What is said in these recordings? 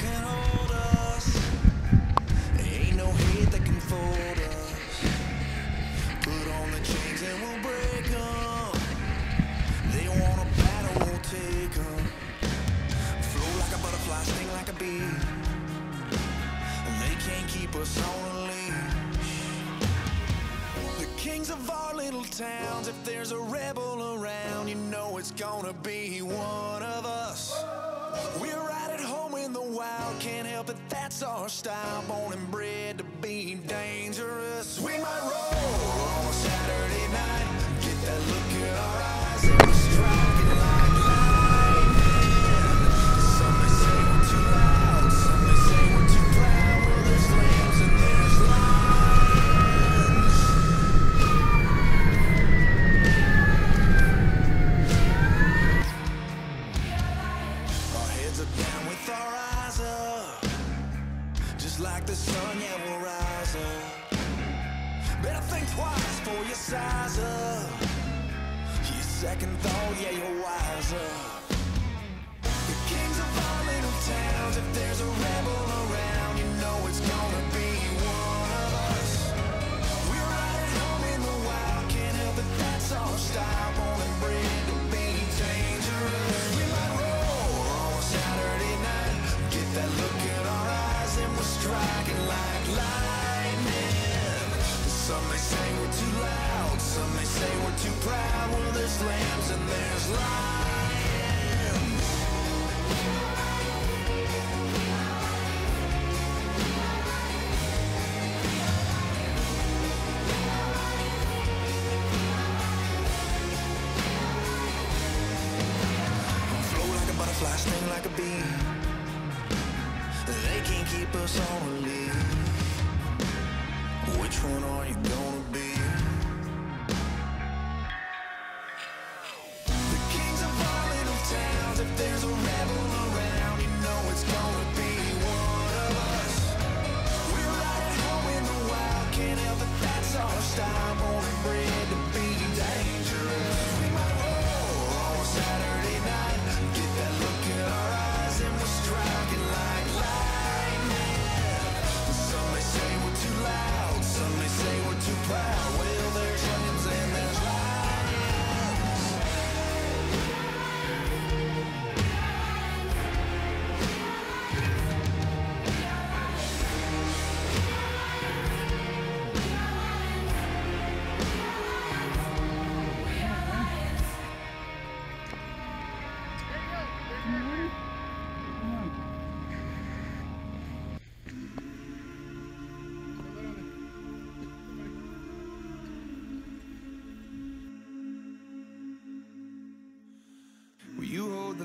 They can't hold us. Ain't no hate that can fold us. Put on the chains and we'll break 'em. They want a battle, we'll take 'em. Float like a butterfly, sting like a bee. They can't keep us on a leash. The kings of our little towns If there's a rebel around You know it's gonna be one of us We're out wild, can't help it, that's our style. Born and bred to be dangerous. We might roll. Just like the sun, yeah, we'll rise up. Better think twice before you size up. Your second thought, yeah, you're wiser The kings of our little towns If there's a rebel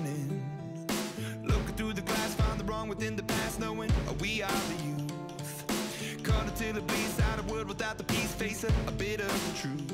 happening. Looking through the glass, find the wrong within the past, knowing we are the youth. Caught until it bleeds out of world without the peace, face a, a bit of the truth.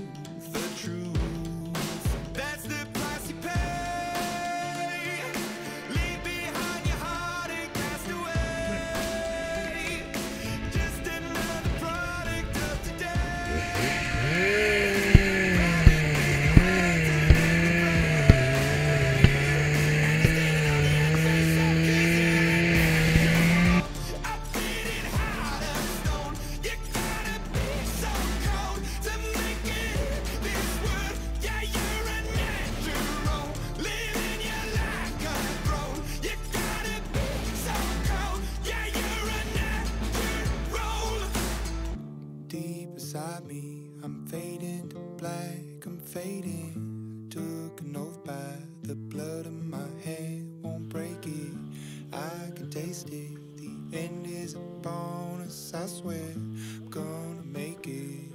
is a bonus. I swear I'm gonna make it.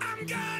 I'm gonna.